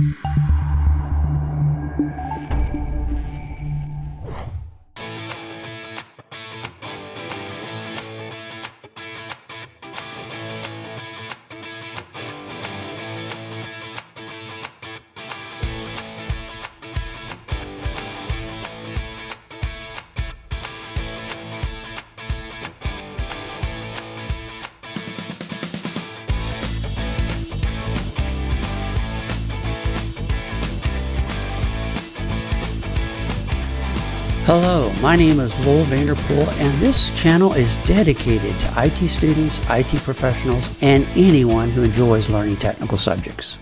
Mm-hmm. Hello, my name is Lowell Vanderpool, and this channel is dedicated to IT students, IT professionals, and anyone who enjoys learning technical subjects.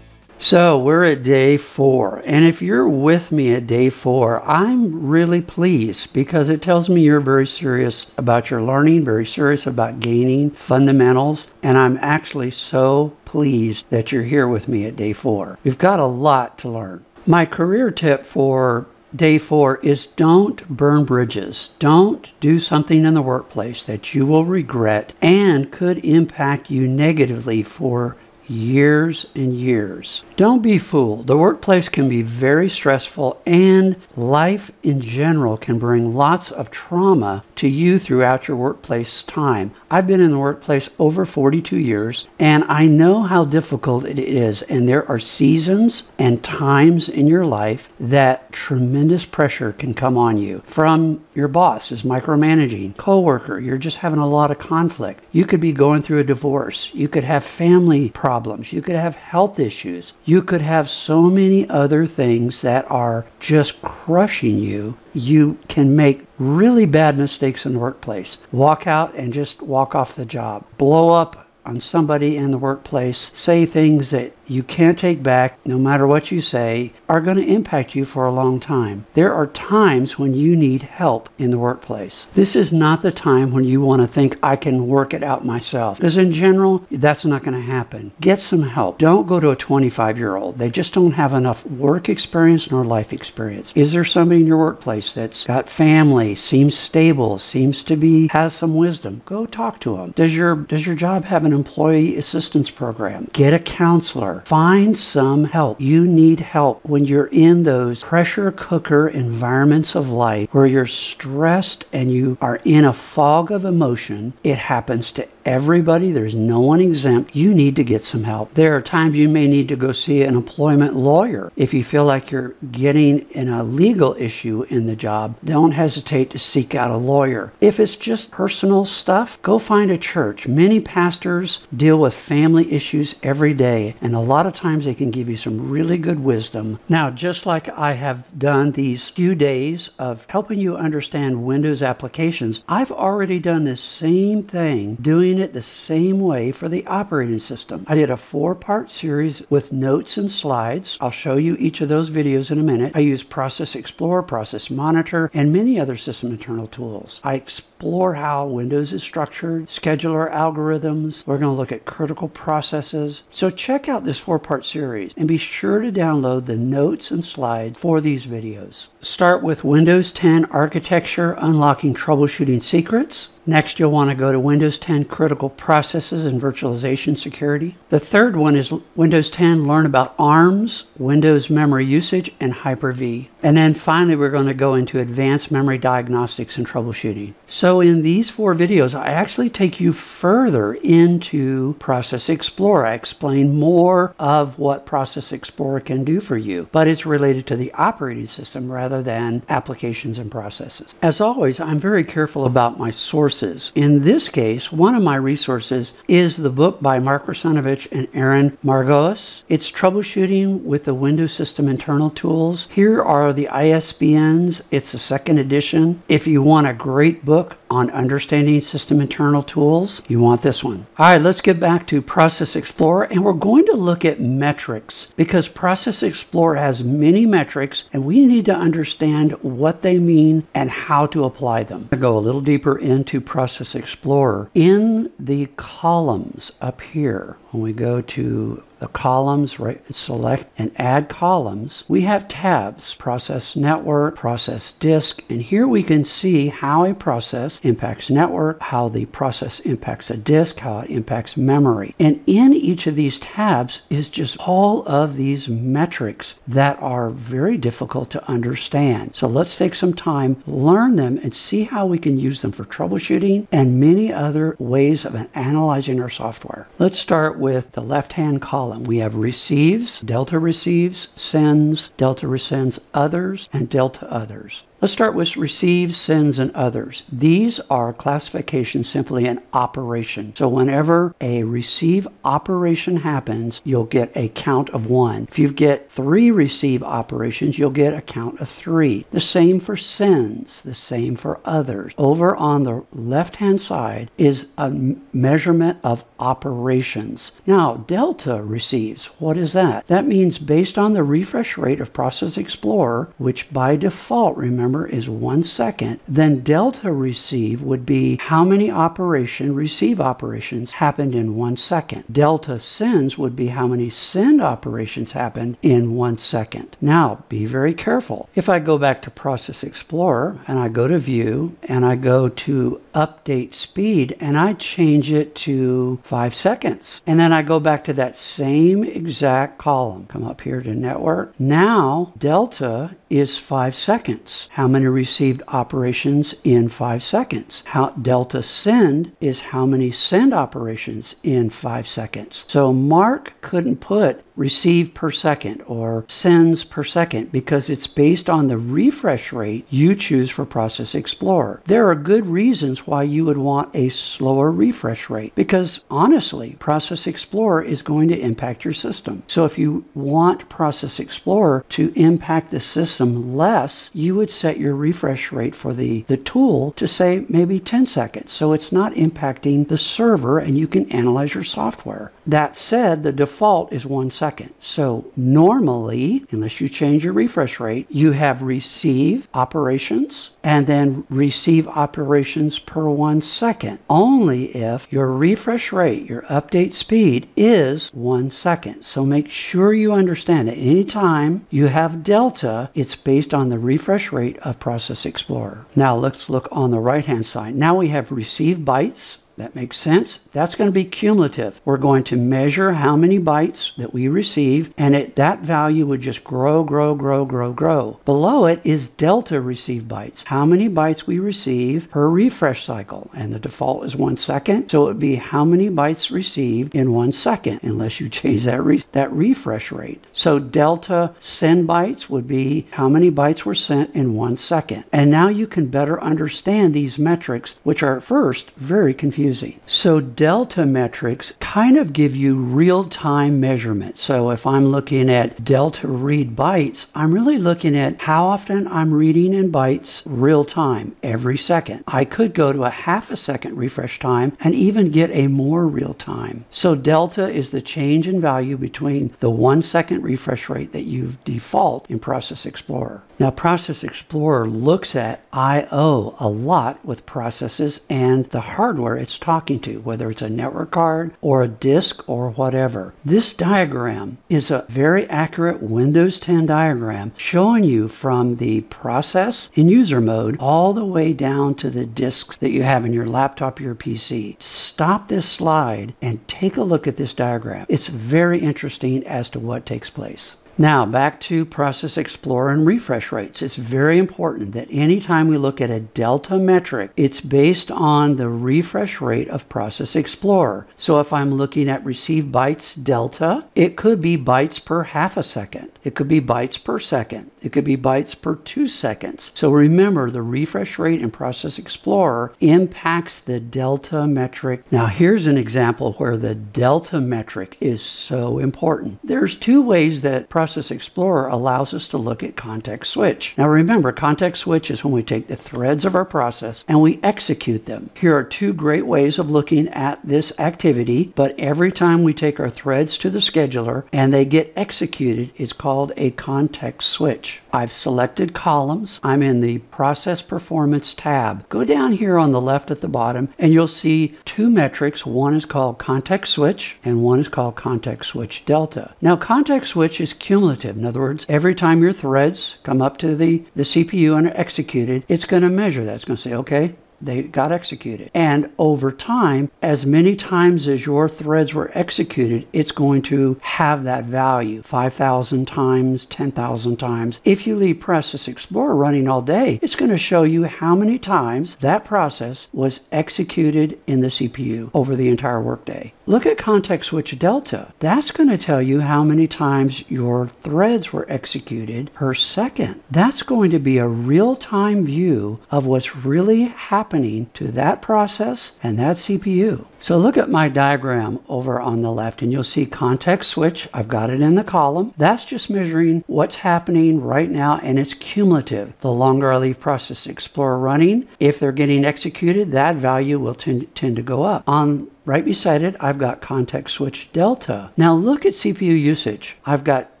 So, we're at day four, and if you're with me at day four, I'm really pleased because it tells me you're very serious about your learning, very serious about gaining fundamentals, and I'm actually so pleased that you're here with me at day four. We've got a lot to learn. My career tip for day four is don't burn bridges. Don't do something in the workplace that you will regret and could impact you negatively for years and years. Don't be fooled. The workplace can be very stressful, and life in general can bring lots of trauma to you throughout your workplace time. I've been in the workplace over 42 years, and I know how difficult it is. And there are seasons and times in your life that tremendous pressure can come on you from your boss is micromanaging, coworker, you're just having a lot of conflict. You could be going through a divorce. You could have family problems. You could have health issues. You could have so many other things that are just crushing you. You can make really bad mistakes in the workplace. Walk out and just walk off the job. Blow up on somebody in the workplace, say things that you can't take back, no matter what you say, are going to impact you for a long time. There are times when you need help in the workplace. This is not the time when you want to think, I can work it out myself. Because in general, that's not going to happen. Get some help. Don't go to a 25 year old. They just don't have enough work experience nor life experience. Is there somebody in your workplace that's got family, seems stable, seems to be, has some wisdom? Go talk to them. Does your, does your job have an employee assistance program? Get a counselor Find some help. You need help when you're in those pressure cooker environments of life where you're stressed and you are in a fog of emotion. It happens to everybody. There's no one exempt. You need to get some help. There are times you may need to go see an employment lawyer. If you feel like you're getting in a legal issue in the job, don't hesitate to seek out a lawyer. If it's just personal stuff, go find a church. Many pastors deal with family issues every day, and a lot of times they can give you some really good wisdom. Now, just like I have done these few days of helping you understand Windows applications, I've already done the same thing doing it the same way for the operating system. I did a four part series with notes and slides. I'll show you each of those videos in a minute. I use Process Explorer, Process Monitor, and many other system internal tools. I explore how Windows is structured, scheduler algorithms. We're going to look at critical processes. So check out this four part series and be sure to download the notes and slides for these videos. Start with Windows 10 architecture, unlocking troubleshooting secrets. Next, you'll want to go to Windows 10 Critical Processes and Virtualization Security. The third one is Windows 10 Learn about ARMS, Windows Memory Usage, and Hyper-V. And then finally, we're going to go into Advanced Memory Diagnostics and Troubleshooting. So in these four videos, I actually take you further into Process Explorer. I explain more of what Process Explorer can do for you, but it's related to the operating system rather than applications and processes. As always, I'm very careful about my sources. In this case, one of my resources is the book by Mark Russinovich and Aaron Margosis. It's troubleshooting with the Windows System internal tools. Here are the ISBNs. It's the second edition. If you want a great book on understanding system internal tools, you want this one. All right, let's get back to Process Explorer and we're going to look at metrics because Process Explorer has many metrics and we need to understand what they mean and how to apply them. i go a little deeper into Process Explorer. In the columns up here, when we go to the columns, right, select and add columns, we have tabs, process network, process disk, and here we can see how a process impacts network, how the process impacts a disk, how it impacts memory. And in each of these tabs is just all of these metrics that are very difficult to understand. So let's take some time, learn them, and see how we can use them for troubleshooting and many other ways of analyzing our software. Let's start with the left-hand column. We have receives, delta receives, sends, delta resends others, and delta others. Let's start with receives, sends, and others. These are classifications simply an operation. So whenever a receive operation happens, you'll get a count of one. If you get three receive operations, you'll get a count of three. The same for sends, the same for others. Over on the left-hand side is a measurement of operations. Now, delta receives. What is that? That means based on the refresh rate of Process Explorer, which by default, remember, number is one second, then delta receive would be how many operation receive operations happened in one second. Delta sends would be how many send operations happened in one second. Now, be very careful. If I go back to Process Explorer and I go to View and I go to Update Speed and I change it to five seconds, and then I go back to that same exact column, come up here to Network. Now, delta is five seconds. How many received operations in five seconds? How delta send is how many send operations in five seconds. So Mark couldn't put receive per second or sends per second because it's based on the refresh rate you choose for Process Explorer. There are good reasons why you would want a slower refresh rate because honestly, Process Explorer is going to impact your system. So if you want Process Explorer to impact the system less, you would set your refresh rate for the, the tool to say maybe 10 seconds. So it's not impacting the server and you can analyze your software. That said, the default is one second. So normally, unless you change your refresh rate, you have receive operations and then receive operations per one second. Only if your refresh rate, your update speed is one second. So make sure you understand that anytime you have delta, it's based on the refresh rate of Process Explorer. Now let's look on the right hand side. Now we have receive bytes that makes sense? That's going to be cumulative. We're going to measure how many bytes that we receive, and it, that value would just grow, grow, grow, grow, grow. Below it is delta received bytes, how many bytes we receive per refresh cycle, and the default is one second, so it would be how many bytes received in one second, unless you change that, re that refresh rate. So delta send bytes would be how many bytes were sent in one second. And now you can better understand these metrics, which are at first very confusing confusing. So delta metrics kind of give you real-time measurement. So if I'm looking at delta read bytes, I'm really looking at how often I'm reading in bytes real time every second. I could go to a half a second refresh time and even get a more real time. So delta is the change in value between the one second refresh rate that you default in Process Explorer. Now Process Explorer looks at I.O. a lot with processes and the hardware it's talking to, whether it's a network card or a disk or whatever. This diagram is a very accurate Windows 10 diagram showing you from the process in user mode all the way down to the disks that you have in your laptop or your PC. Stop this slide and take a look at this diagram. It's very interesting as to what takes place. Now, back to Process Explorer and refresh rates. It's very important that anytime we look at a delta metric, it's based on the refresh rate of Process Explorer. So if I'm looking at receive bytes delta, it could be bytes per half a second. It could be bytes per second. It could be bytes per two seconds. So remember, the refresh rate in Process Explorer impacts the delta metric. Now, here's an example where the delta metric is so important. There's two ways that Process Explorer allows us to look at context switch. Now remember, context switch is when we take the threads of our process and we execute them. Here are two great ways of looking at this activity, but every time we take our threads to the scheduler and they get executed, it's called called a context switch. I've selected columns. I'm in the Process Performance tab. Go down here on the left at the bottom and you'll see two metrics. One is called Context Switch and one is called Context Switch Delta. Now, Context Switch is cumulative. In other words, every time your threads come up to the, the CPU and are executed, it's going to measure that. It's going to say, okay, they got executed. And over time, as many times as your threads were executed, it's going to have that value 5,000 times, 10,000 times. If you leave Process Explorer running all day, it's going to show you how many times that process was executed in the CPU over the entire workday. Look at Context Switch Delta. That's going to tell you how many times your threads were executed per second. That's going to be a real time view of what's really happening to that process and that CPU. So look at my diagram over on the left and you'll see context switch. I've got it in the column. That's just measuring what's happening right now and it's cumulative. The longer I leave Process Explorer running, if they're getting executed, that value will tend, tend to go up. On Right beside it, I've got context switch delta. Now look at CPU usage. I've got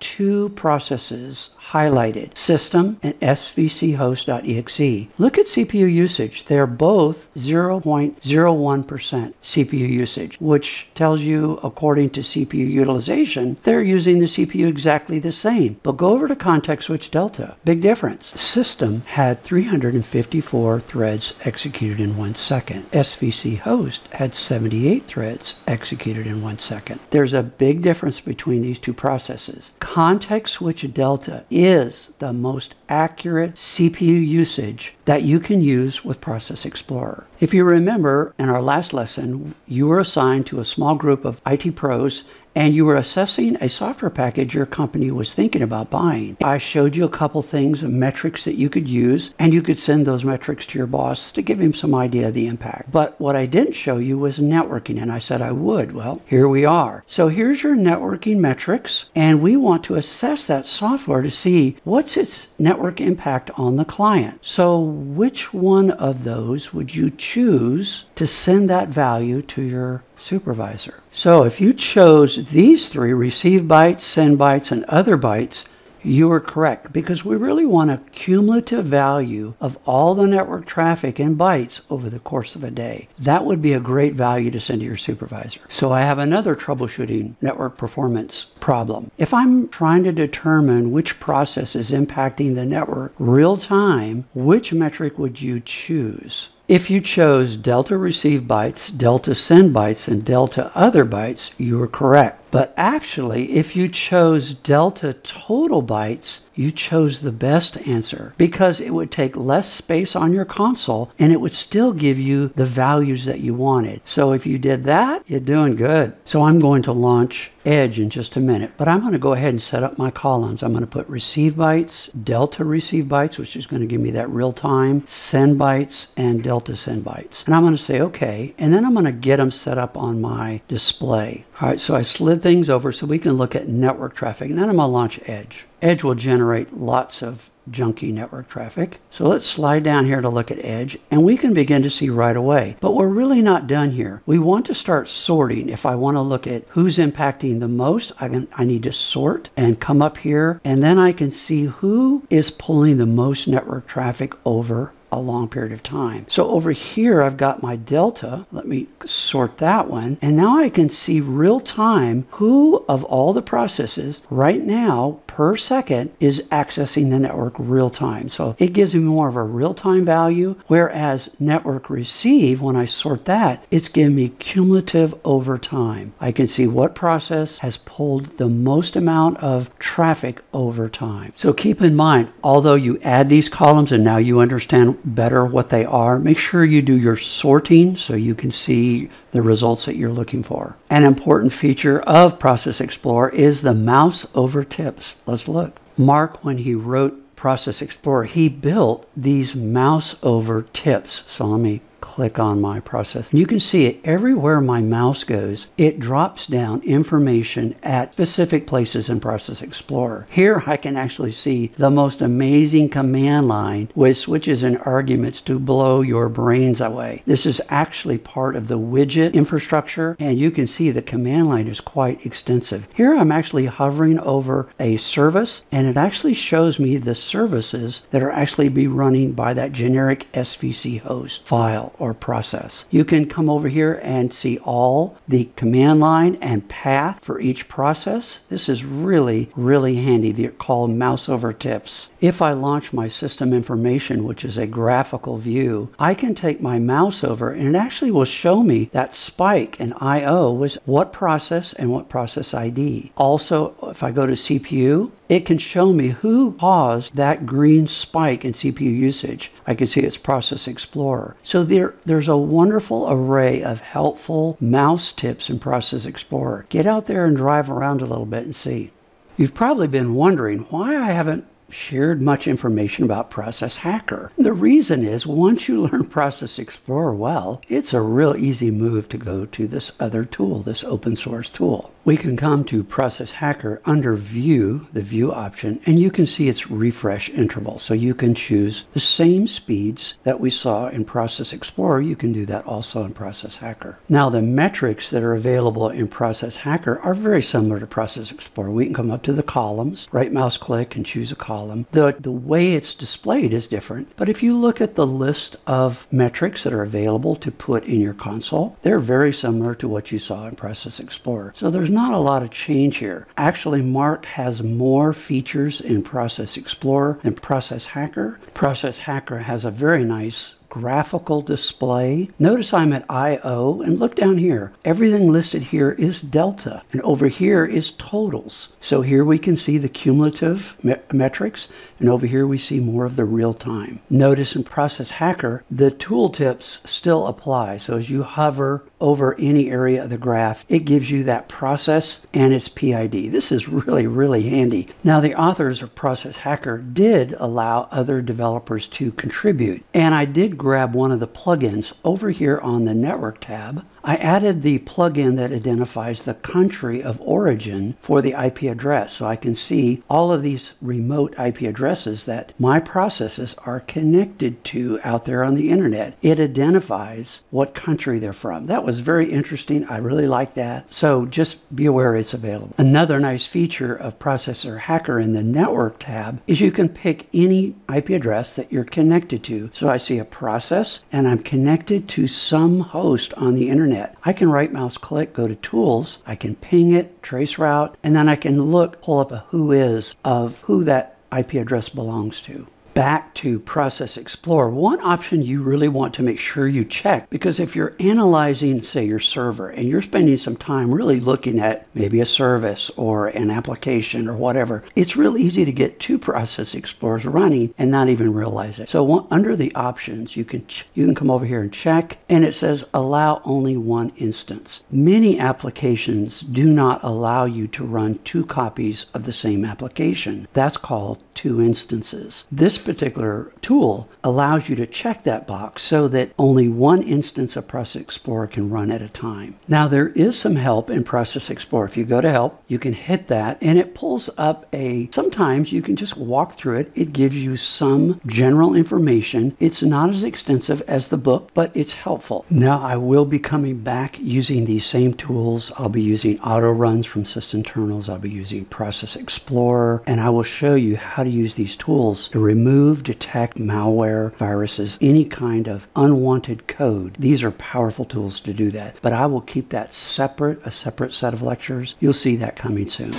two processes highlighted, system and svchost.exe. Look at CPU usage. They're both 0.01% CPU usage, which tells you, according to CPU utilization, they're using the CPU exactly the same. But go over to context switch delta. Big difference. System had 354 threads executed in one second. SVC host had 78 threads executed in one second. There's a big difference between these two processes. Context switch delta is the most accurate CPU usage that you can use with Process Explorer. If you remember in our last lesson, you were assigned to a small group of IT pros and you were assessing a software package your company was thinking about buying. I showed you a couple things, metrics that you could use, and you could send those metrics to your boss to give him some idea of the impact. But what I didn't show you was networking, and I said I would. Well, here we are. So here's your networking metrics, and we want to assess that software to see what's its network impact on the client. So which one of those would you choose to send that value to your supervisor. So if you chose these three, receive bytes, send bytes, and other bytes, you are correct because we really want a cumulative value of all the network traffic in bytes over the course of a day. That would be a great value to send to your supervisor. So I have another troubleshooting network performance problem. If I'm trying to determine which process is impacting the network real time, which metric would you choose? If you chose delta receive bytes, delta send bytes, and delta other bytes, you were correct. But actually, if you chose delta total bytes, you chose the best answer because it would take less space on your console and it would still give you the values that you wanted. So if you did that, you're doing good. So I'm going to launch Edge in just a minute, but I'm going to go ahead and set up my columns. I'm going to put receive bytes, delta receive bytes, which is going to give me that real time, send bytes, and delta send bytes. And I'm going to say okay, and then I'm going to get them set up on my display. All right, so I slid things over so we can look at network traffic, and then I'm going to launch Edge. Edge will generate lots of junky network traffic. So let's slide down here to look at Edge and we can begin to see right away. But we're really not done here. We want to start sorting. If I want to look at who's impacting the most, I, can, I need to sort and come up here and then I can see who is pulling the most network traffic over a long period of time. So over here, I've got my delta. Let me sort that one. And now I can see real time who of all the processes right now per second is accessing the network real time. So it gives me more of a real time value. Whereas network receive, when I sort that, it's giving me cumulative over time. I can see what process has pulled the most amount of traffic over time. So keep in mind, although you add these columns and now you understand better what they are. Make sure you do your sorting so you can see the results that you're looking for. An important feature of Process Explorer is the mouse over tips. Let's look. Mark, when he wrote Process Explorer, he built these mouse over tips. So let me click on my process. You can see it everywhere my mouse goes, it drops down information at specific places in Process Explorer. Here I can actually see the most amazing command line with switches and arguments to blow your brains away. This is actually part of the widget infrastructure and you can see the command line is quite extensive. Here I'm actually hovering over a service and it actually shows me the services that are actually be running by that generic SVC host file or process. You can come over here and see all the command line and path for each process. This is really, really handy. They're called mouse over tips. If I launch my system information, which is a graphical view, I can take my mouse over and it actually will show me that spike in I.O. was what process and what process ID. Also, if I go to CPU, it can show me who caused that green spike in CPU usage. I can see it's Process Explorer. So there, there's a wonderful array of helpful mouse tips in Process Explorer. Get out there and drive around a little bit and see. You've probably been wondering why I haven't shared much information about Process Hacker. The reason is once you learn Process Explorer well, it's a real easy move to go to this other tool, this open source tool we can come to Process Hacker under View, the View option, and you can see its refresh interval. So you can choose the same speeds that we saw in Process Explorer. You can do that also in Process Hacker. Now, the metrics that are available in Process Hacker are very similar to Process Explorer. We can come up to the columns, right mouse click and choose a column. The, the way it's displayed is different, but if you look at the list of metrics that are available to put in your console, they're very similar to what you saw in Process Explorer. So there's not a lot of change here. Actually, Mark has more features in Process Explorer and Process Hacker. Process Hacker has a very nice graphical display. Notice I'm at I.O. and look down here. Everything listed here is delta and over here is totals. So here we can see the cumulative me metrics and over here we see more of the real time. Notice in Process Hacker, the tooltips still apply. So as you hover over any area of the graph, it gives you that process and its PID. This is really, really handy. Now the authors of Process Hacker did allow other developers to contribute and I did grab one of the plugins over here on the network tab I added the plugin that identifies the country of origin for the IP address so I can see all of these remote IP addresses that my processes are connected to out there on the internet. It identifies what country they're from. That was very interesting. I really like that. So just be aware it's available. Another nice feature of Processor Hacker in the Network tab is you can pick any IP address that you're connected to. So I see a process and I'm connected to some host on the internet internet. I can right mouse click, go to tools, I can ping it, trace route, and then I can look, pull up a whois of who that IP address belongs to back to Process Explorer, one option you really want to make sure you check because if you're analyzing, say, your server and you're spending some time really looking at maybe a service or an application or whatever, it's real easy to get two Process Explorers running and not even realize it. So one, under the options, you can you can come over here and check, and it says allow only one instance. Many applications do not allow you to run two copies of the same application. That's called two instances. This particular tool allows you to check that box so that only one instance of Process Explorer can run at a time. Now there is some help in Process Explorer. If you go to help, you can hit that and it pulls up a, sometimes you can just walk through it. It gives you some general information. It's not as extensive as the book, but it's helpful. Now I will be coming back using these same tools. I'll be using Autoruns from sysinternals. I'll be using Process Explorer and I will show you how to use these tools to remove, detect malware, viruses, any kind of unwanted code. These are powerful tools to do that. But I will keep that separate, a separate set of lectures. You'll see that coming soon.